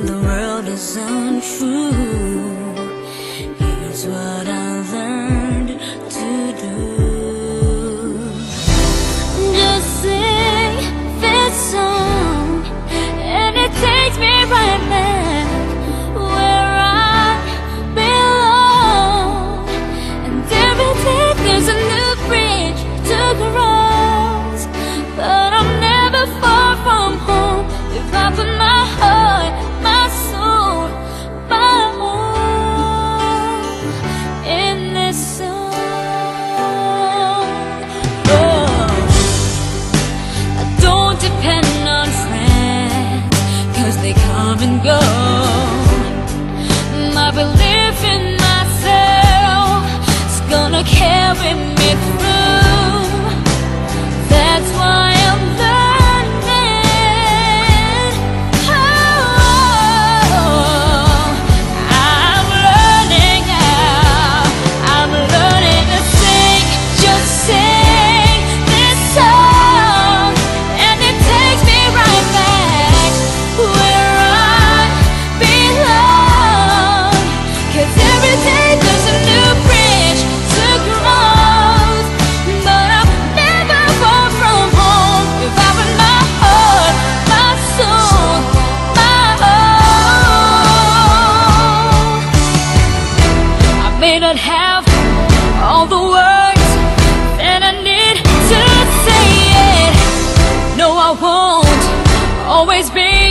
when the world is untrue. Here's what I believe in myself. It's gonna carry me. may not have all the words that I need to say it. No, I won't always be.